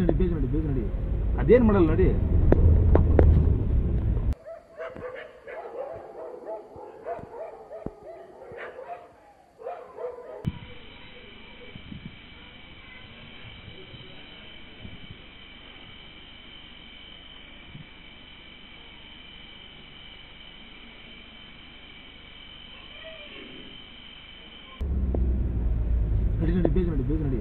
ಬೇಗ ನಡಿ. ಅದೇನು ಮಾಡಲ್ಲ ನಡಿ. ನಡಿ ನಡಿ ಬೇಗ ನಡಿ ಬೇಗ ನಡಿ.